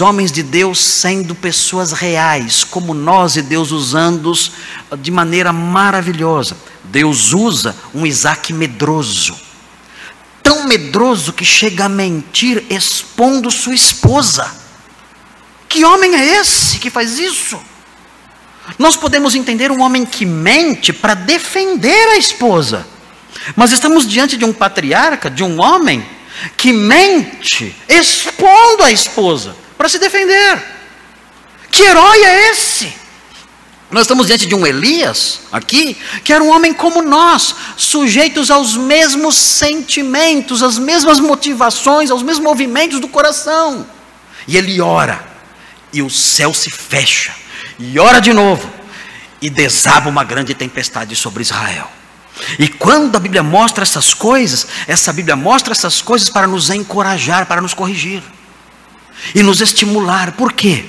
homens de Deus sendo pessoas reais, como nós e Deus usando-os de maneira maravilhosa. Deus usa um Isaac medroso, tão medroso que chega a mentir expondo sua esposa. Que homem é esse que faz isso? Nós podemos entender um homem que mente para defender a esposa, mas estamos diante de um patriarca, de um homem que mente expondo a esposa para se defender. Que herói é esse? Nós estamos diante de um Elias aqui, que era um homem como nós, sujeitos aos mesmos sentimentos, às mesmas motivações, aos mesmos movimentos do coração. E ele ora, e o céu se fecha, e ora de novo, e desaba uma grande tempestade sobre Israel. E quando a Bíblia mostra essas coisas, essa Bíblia mostra essas coisas para nos encorajar, para nos corrigir e nos estimular. Por quê?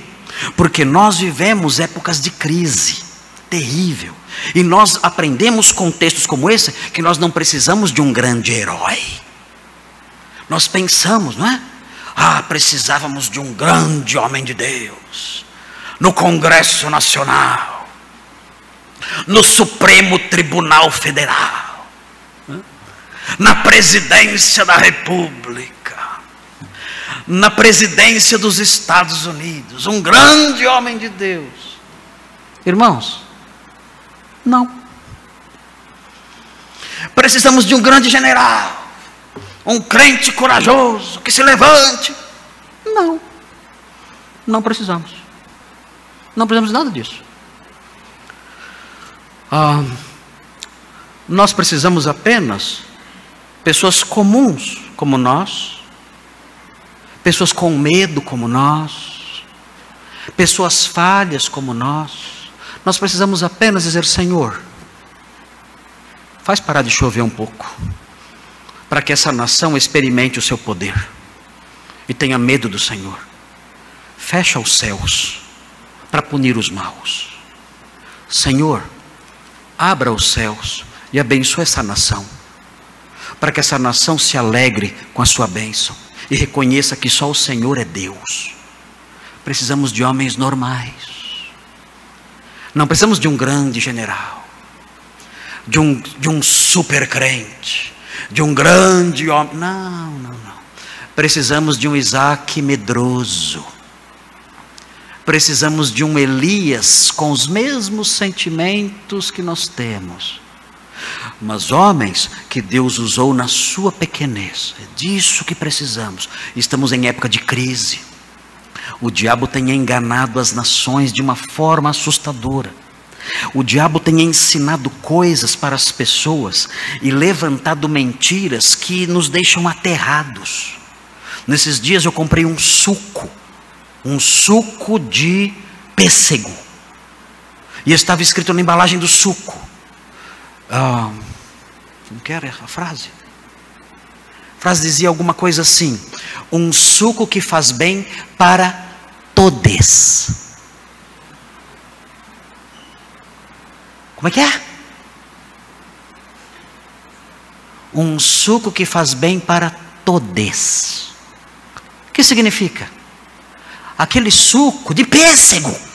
Porque nós vivemos épocas de crise terrível. E nós aprendemos com textos como esse que nós não precisamos de um grande herói. Nós pensamos, não é? Ah, precisávamos de um grande homem de Deus no Congresso Nacional, no Supremo Tribunal Federal, na presidência da República na presidência dos Estados Unidos, um grande homem de Deus. Irmãos, não. Precisamos de um grande general, um crente corajoso que se levante. Não, não precisamos. Não precisamos nada disso. Ah, nós precisamos apenas pessoas comuns como nós pessoas com medo como nós, pessoas falhas como nós. Nós precisamos apenas dizer: Senhor, faz parar de chover um pouco, para que essa nação experimente o seu poder e tenha medo do Senhor. Fecha os céus para punir os maus. Senhor, abra os céus e abençoe essa nação, para que essa nação se alegre com a sua bênção e reconheça que só o Senhor é Deus. Precisamos de homens normais. Não precisamos de um grande general, de um, de um super crente, de um grande homem. Não, não, não. Precisamos de um Isaac medroso. Precisamos de um Elias com os mesmos sentimentos que nós temos mas homens que Deus usou na sua pequenez. É disso que precisamos. Estamos em época de crise. O diabo tem enganado as nações de uma forma assustadora. O diabo tem ensinado coisas para as pessoas e levantado mentiras que nos deixam aterrados. Nesses dias eu comprei um suco, um suco de pêssego. E estava escrito na embalagem do suco: ah, não quero a frase. A frase dizia alguma coisa assim: um suco que faz bem para todes. Como é que é? Um suco que faz bem para todes. O que significa? Aquele suco de pêssego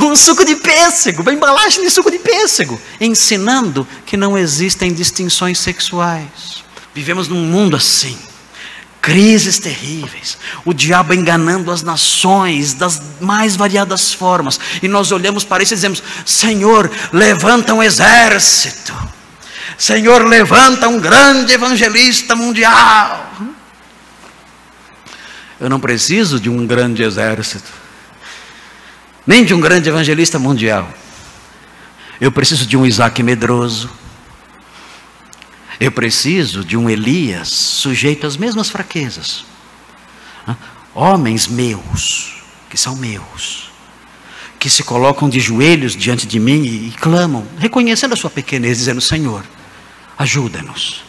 um suco de pêssego, uma embalagem de suco de pêssego, ensinando que não existem distinções sexuais. Vivemos num mundo assim, crises terríveis, o diabo enganando as nações das mais variadas formas, e nós olhamos para isso e dizemos: Senhor, levanta um exército, Senhor, levanta um grande evangelista mundial. Eu não preciso de um grande exército nem de um grande evangelista mundial. Eu preciso de um Isaac medroso. Eu preciso de um Elias sujeito às mesmas fraquezas. Homens meus, que são meus, que se colocam de joelhos diante de mim e, clamam, reconhecendo a sua pequenez, dizendo: Senhor, ajuda-nos.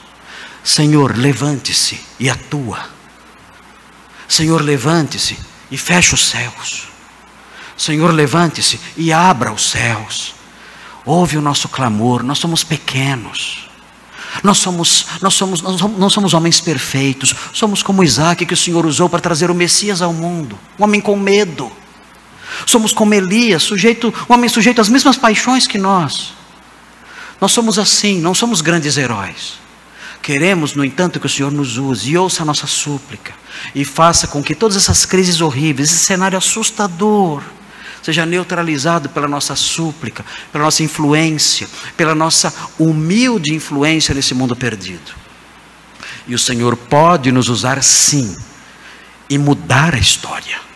Senhor, levante-se e atua. Senhor, levante-se e feche os céus. Senhor, levante-se e abra os céus. Ouve o nosso clamor, nós somos pequenos. Nós somos, nós somos, nós não somos homens perfeitos, somos como Isaac que o Senhor usou para trazer o Messias ao mundo, um homem com medo. Somos como Elias, sujeito, um homem sujeito às mesmas paixões que nós. Nós somos assim, não somos grandes heróis. Queremos, no entanto, que o Senhor nos use e ouça a nossa súplica e faça com que todas essas crises horríveis, esse cenário assustador, seja neutralizado pela nossa súplica, pela nossa influência, pela nossa humilde influência nesse mundo perdido. E o Senhor pode nos usar sim e mudar a história.